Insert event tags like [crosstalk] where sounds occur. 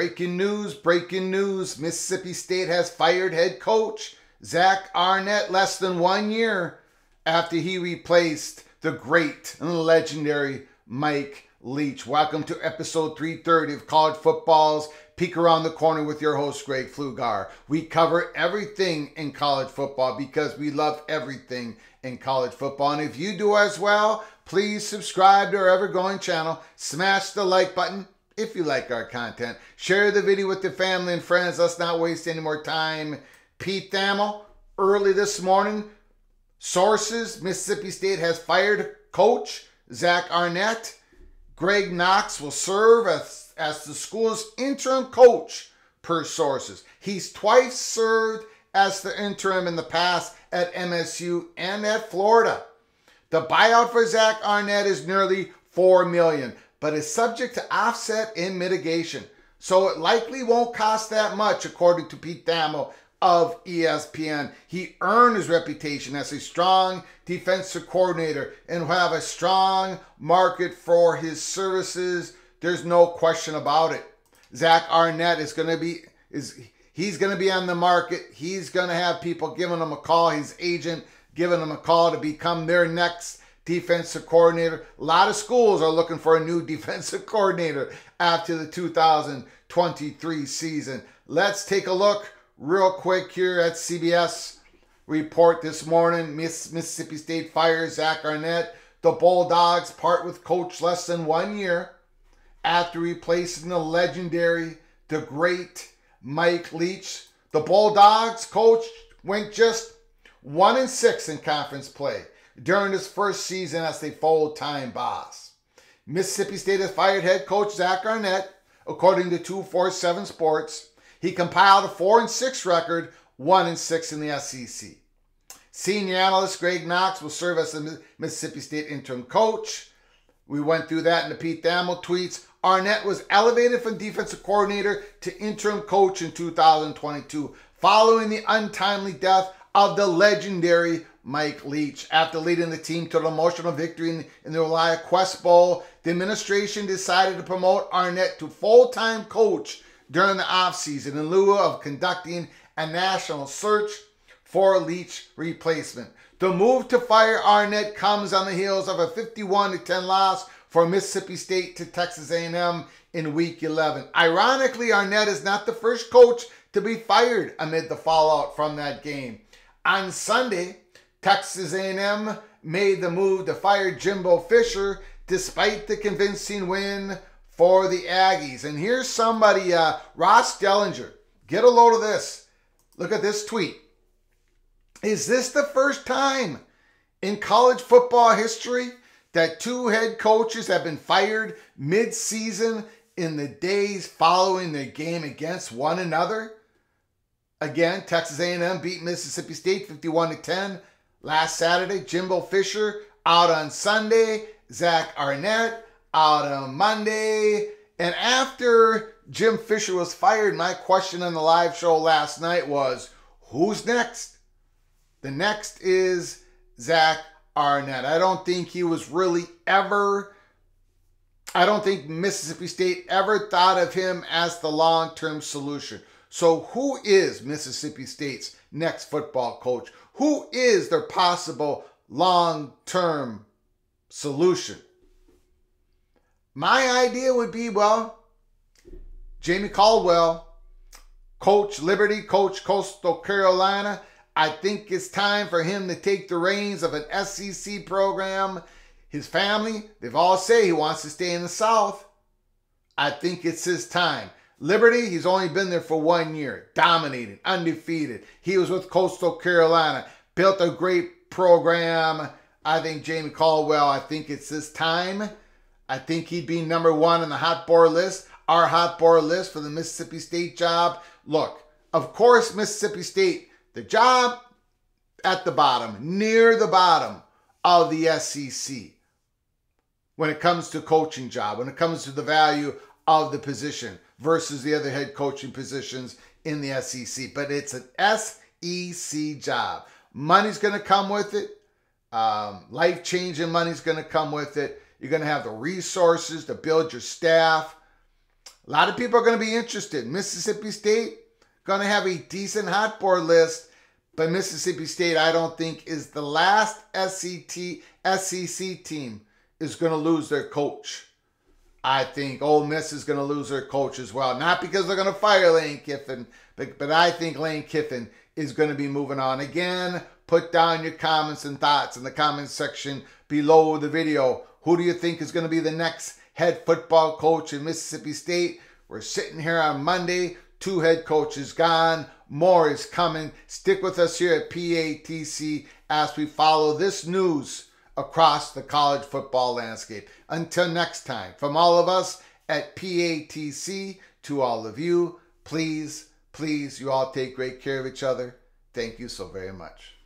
Breaking news, breaking news. Mississippi State has fired head coach Zach Arnett less than one year after he replaced the great and legendary Mike Leach. Welcome to episode 330 of College Football's Peek Around the Corner with your host, Greg Flugaur. We cover everything in college football because we love everything in college football. And if you do as well, please subscribe to our ever going channel, smash the like button if you like our content. Share the video with your family and friends. Let's not waste any more time. Pete Thamel, early this morning, sources Mississippi State has fired coach Zach Arnett. Greg Knox will serve as, as the school's interim coach, per sources. He's twice served as the interim in the past at MSU and at Florida. The buyout for Zach Arnett is nearly four million but is subject to offset and mitigation. So it likely won't cost that much, according to Pete Thamel of ESPN. He earned his reputation as a strong defensive coordinator and will have a strong market for his services. There's no question about it. Zach Arnett is going to be is he's going to be on the market. He's going to have people giving him a call. His agent giving him a call to become their next defensive coordinator. A lot of schools are looking for a new [laughs] defensive coordinator after the 2023 season. Let's take a look real quick here at CBS report this morning. Miss Mississippi State fires Zach Arnett. The Bulldogs part with coach less than one year after replacing the legendary, the great Mike Leach. The Bulldogs coach went just one and six in conference play during his first season as the full-time boss. Mississippi State has fired head coach Zach Arnett, according to 247 Sports. He compiled a 4 and 6 record, 1 and 6 in the SEC. Senior analyst Greg Knox will serve as the Mississippi State interim coach. We went through that in the Pete Thamel tweets. Arnett was elevated from defensive coordinator to interim coach in 2022, following the untimely death of the legendary Mike Leach. After leading the team to an emotional victory in, in the ReliaQuest Bowl, the administration decided to promote Arnett to full-time coach during the offseason in lieu of conducting a national search for Leach replacement. The move to fire Arnett comes on the heels of a 51 10 loss for Mississippi State to Texas A&M in Week 11. Ironically, Arnett is not the first coach to be fired amid the fallout from that game. On Sunday, Texas A&M made the move to fire Jimbo Fisher despite the convincing win for the Aggies. And here's somebody, uh, Ross Dellinger. Get a load of this. Look at this tweet. Is this the first time in college football history that two head coaches have been fired mid-season in the days following their game against one another? Again, Texas A&M beat Mississippi State 51 to 10 last Saturday. Jimbo Fisher out on Sunday. Zach Arnett out on Monday. And after Jim Fisher was fired, my question on the live show last night was who's next? The next is Zach Arnett. I don't think he was really ever, I don't think Mississippi State ever thought of him as the long term solution. So, who is Mississippi State's next football coach? Who is their possible long term solution? My idea would be well, Jamey Chadwell, coach Liberty, coach Coastal Carolina. I think it's time for him to take the reins of an SEC program. His family, they've all say he wants to stay in the South. I think it's his time. Liberty, he's only been there for one year, dominated, undefeated. He was with Coastal Carolina, built a great program. I think Jamey Chadwell, I think it's his time. I think he'd be number one on the hot board list, our hot board list for the Mississippi State job. Look, of course, Mississippi State, the job at the bottom, near the bottom of the SEC when it comes to coaching job, when it comes to the value of the position versus the other head coaching positions in the SEC. But it's an SEC job. Money's going to come with it. Um, Life changing money's going to come with it. You're going to have the resources to build your staff. A lot of people are going to be interested. Mississippi State going to have a decent hot board list, but Mississippi State, I don't think, is the last SCT, SEC team is going to lose their coach. I think Ole Miss is going to lose their coach as well. Not because they're going to fire Lane Kiffin, but, but I think Lane Kiffin is going to be moving on. Again, put down your comments and thoughts in the comments section below the video. Who do you think is going to be the next head football coach in Mississippi State? We're sitting here on Monday. Two head coaches gone. More is coming. Stick with us here at PATC as we follow this news across the college football landscape. Until next time, from all of us at PATC to all of you, please, please, you all take great care of each other. Thank you so very much.